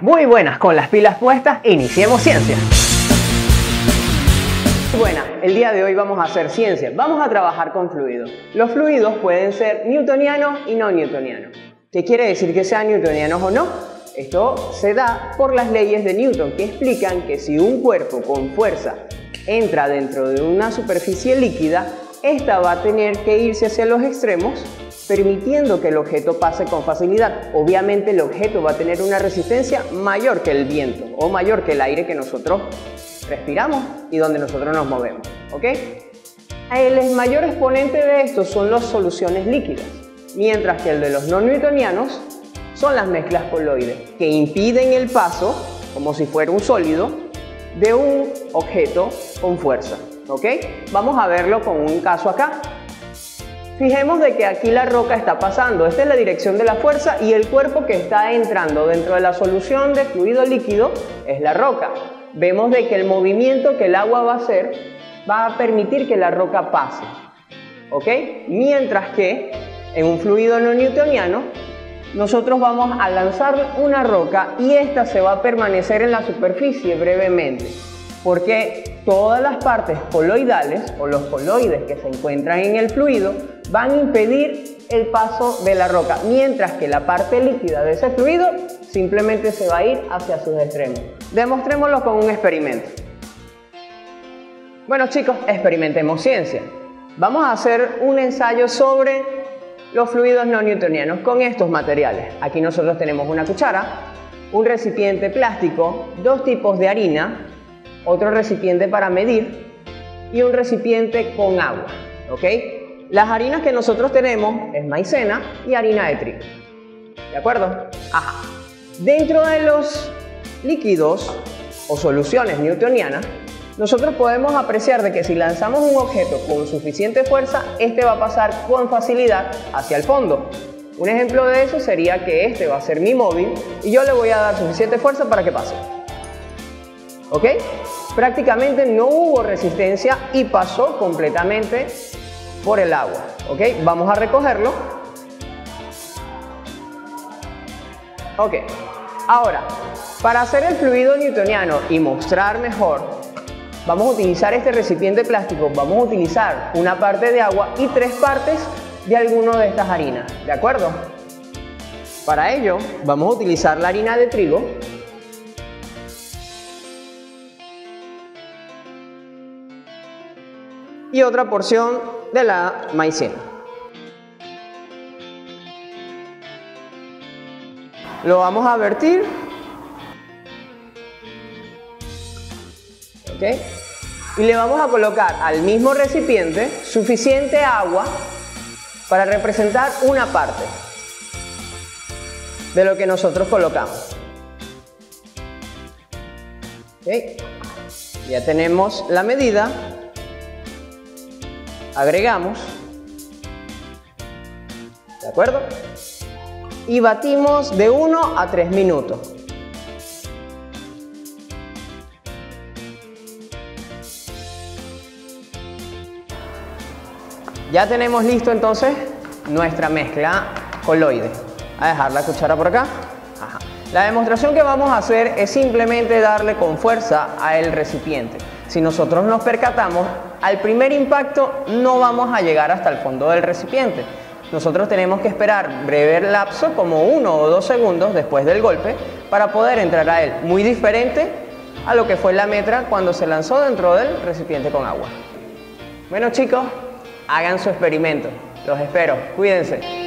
Muy buenas, con las pilas puestas, iniciemos ciencia. Buenas, el día de hoy vamos a hacer ciencia, vamos a trabajar con fluidos. Los fluidos pueden ser newtonianos y no newtonianos. ¿Qué quiere decir que sean newtonianos o no? Esto se da por las leyes de Newton que explican que si un cuerpo con fuerza entra dentro de una superficie líquida, esta va a tener que irse hacia los extremos permitiendo que el objeto pase con facilidad. Obviamente el objeto va a tener una resistencia mayor que el viento o mayor que el aire que nosotros respiramos y donde nosotros nos movemos. ¿ok? El mayor exponente de esto son las soluciones líquidas, mientras que el de los no newtonianos son las mezclas coloides, que impiden el paso, como si fuera un sólido, de un objeto con fuerza. ¿ok? Vamos a verlo con un caso acá. Fijemos de que aquí la roca está pasando, esta es la dirección de la fuerza y el cuerpo que está entrando dentro de la solución de fluido líquido es la roca. Vemos de que el movimiento que el agua va a hacer va a permitir que la roca pase, ¿ok? Mientras que en un fluido no newtoniano nosotros vamos a lanzar una roca y esta se va a permanecer en la superficie brevemente porque todas las partes coloidales o los coloides que se encuentran en el fluido van a impedir el paso de la roca, mientras que la parte líquida de ese fluido simplemente se va a ir hacia sus extremos. Demostrémoslo con un experimento. Bueno chicos, experimentemos ciencia. Vamos a hacer un ensayo sobre los fluidos no newtonianos con estos materiales. Aquí nosotros tenemos una cuchara, un recipiente plástico, dos tipos de harina, otro recipiente para medir y un recipiente con agua. ¿ok? Las harinas que nosotros tenemos es maicena y harina de trigo. ¿De acuerdo? Ajá. Dentro de los líquidos o soluciones newtonianas, nosotros podemos apreciar de que si lanzamos un objeto con suficiente fuerza, este va a pasar con facilidad hacia el fondo. Un ejemplo de eso sería que este va a ser mi móvil y yo le voy a dar suficiente fuerza para que pase. ¿Ok? Prácticamente no hubo resistencia y pasó completamente por el agua. ¿Ok? Vamos a recogerlo. Ok. Ahora, para hacer el fluido newtoniano y mostrar mejor, vamos a utilizar este recipiente plástico, vamos a utilizar una parte de agua y tres partes de alguna de estas harinas, ¿de acuerdo? Para ello, vamos a utilizar la harina de trigo, y otra porción de la maicena. Lo vamos a vertir. Y le vamos a colocar al mismo recipiente suficiente agua para representar una parte de lo que nosotros colocamos. Ya tenemos la medida agregamos, ¿de acuerdo? Y batimos de 1 a 3 minutos. Ya tenemos listo entonces nuestra mezcla coloide. A dejar la cuchara por acá. La demostración que vamos a hacer es simplemente darle con fuerza a el recipiente. Si nosotros nos percatamos, al primer impacto no vamos a llegar hasta el fondo del recipiente. Nosotros tenemos que esperar breve lapso, como uno o dos segundos después del golpe, para poder entrar a él. Muy diferente a lo que fue la metra cuando se lanzó dentro del recipiente con agua. Bueno chicos, hagan su experimento. Los espero. Cuídense.